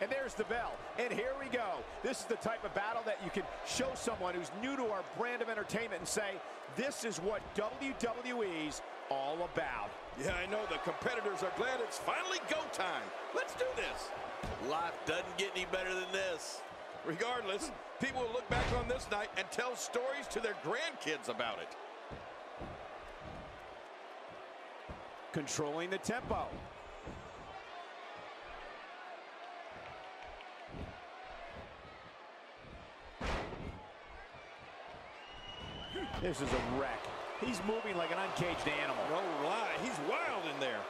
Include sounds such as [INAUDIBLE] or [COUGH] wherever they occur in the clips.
And there's the bell. And here we go. This is the type of battle that you can show someone who's new to our brand of entertainment and say, this is what WWE's all about. Yeah, I know. The competitors are glad it's finally go time. Let's do this. Life doesn't get any better than this. Regardless, people will look back on this night and tell stories to their grandkids about it. Controlling the tempo. This is a wreck. He's moving like an uncaged animal. No lie, he's wild in there.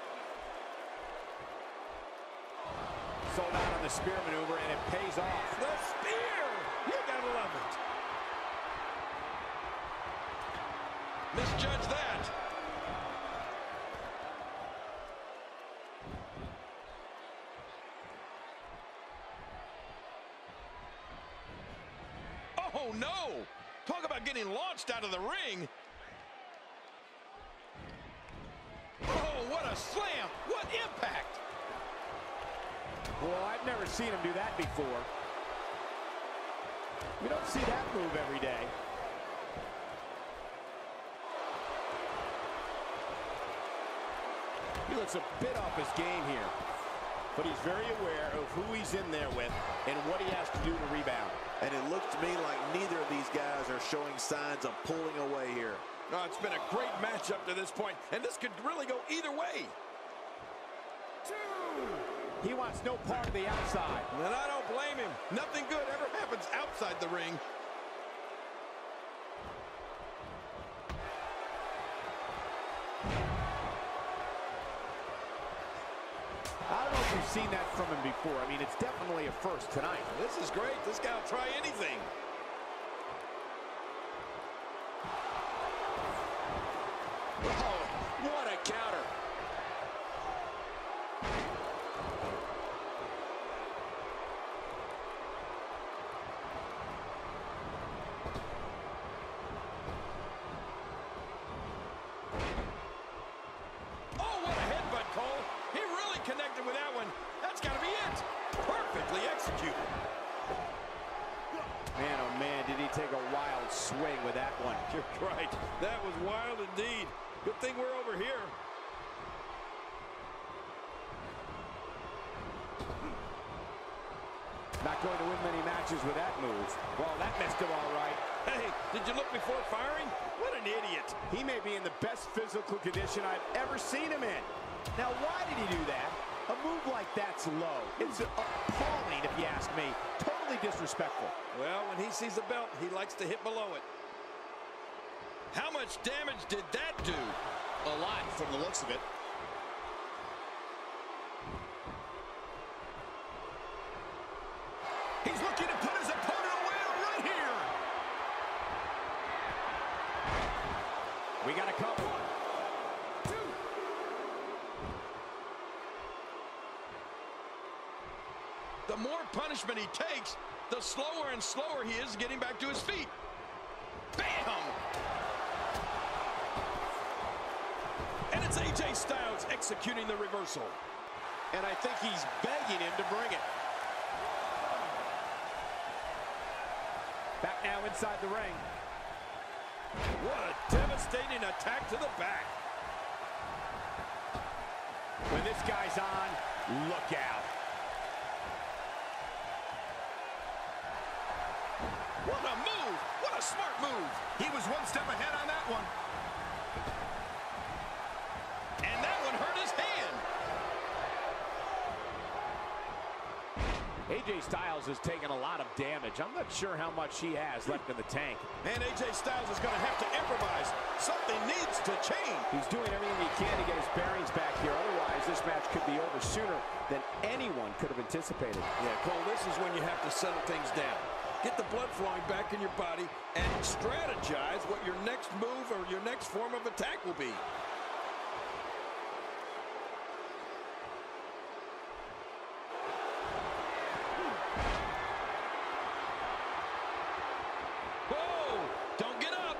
Sold out on the spear maneuver, and it pays off. The spear! You gotta love it. Misjudge that. Oh, no! Talk about getting launched out of the ring. Oh, what a slam! What impact! Well, I've never seen him do that before. We don't see that move every day. He looks a bit off his game here. But he's very aware of who he's in there with and what he has to do to rebound. And it looks to me like neither of these guys are showing signs of pulling away here. No, it's been a great matchup to this point, and this could really go either way. He wants no part of the outside. And I don't blame him. Nothing good ever happens outside the ring. I don't know if you've seen that from him before. I mean, it's definitely a first tonight. This is great. This guy will try anything. Oh, what a counter. Oh, what a headbutt, Cole. He really connected with that one. That's got to be it. Perfectly executed. Man, oh man, did he take a wild swing with that one. [LAUGHS] You're right. That was wild indeed. Good thing we're over here. Hmm. Not going to win many matches with that move. Well, that messed him all right. Hey, did you look before firing? What an idiot. He may be in the best physical condition I've ever seen him in. Now, why did he do that? A move like that's low. It's appalling, if you ask me. Totally disrespectful. Well, when he sees the belt, he likes to hit below it. How much damage did that do? A lot from the looks of it. He's looking to put his opponent away right here. We got a couple. The more punishment he takes, the slower and slower he is getting back to his feet. Bam! And it's AJ Styles executing the reversal. And I think he's begging him to bring it. Back now inside the ring. What a devastating attack to the back. When this guy's on, look out. What a move! What a smart move! He was one step ahead on that one. And that one hurt his hand. AJ Styles has taken a lot of damage. I'm not sure how much he has left in the tank. And AJ Styles is going to have to improvise. Something needs to change. He's doing everything he can to get his bearings back here. Otherwise, this match could be over sooner than anyone could have anticipated. Yeah, Cole, this is when you have to settle things down. Get the blood flowing back in your body and strategize what your next move or your next form of attack will be. Whoa! Don't get up!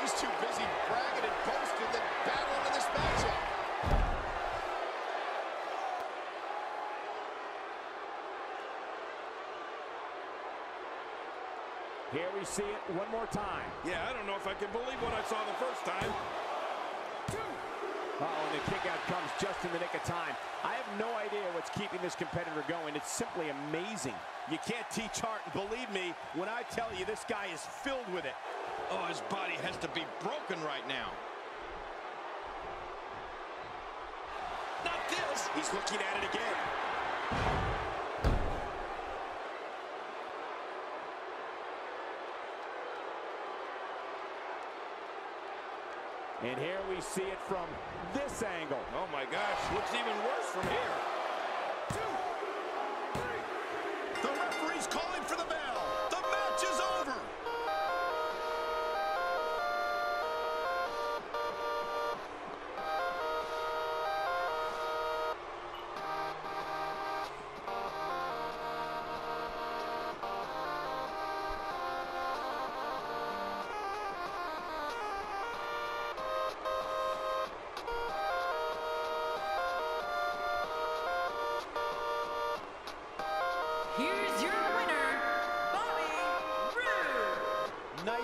He's too busy bragging and boasting than battling in this matchup. Here we see it one more time. Yeah, I don't know if I can believe what I saw the first time. Uh oh and the kick out comes just in the nick of time. I have no idea what's keeping this competitor going. It's simply amazing. You can't teach heart, and believe me when I tell you this guy is filled with it. Oh, his body has to be broken right now. Not this. He's looking at it again. And here we see it from this angle. Oh my gosh, looks even worse from here. The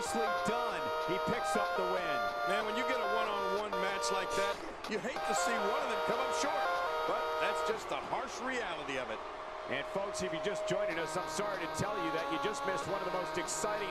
Nicely done. He picks up the win. Man, when you get a one-on-one match like that, you hate to see one of them come up short. But that's just the harsh reality of it. And folks, if you're just joining us, I'm sorry to tell you that you just missed one of the most exciting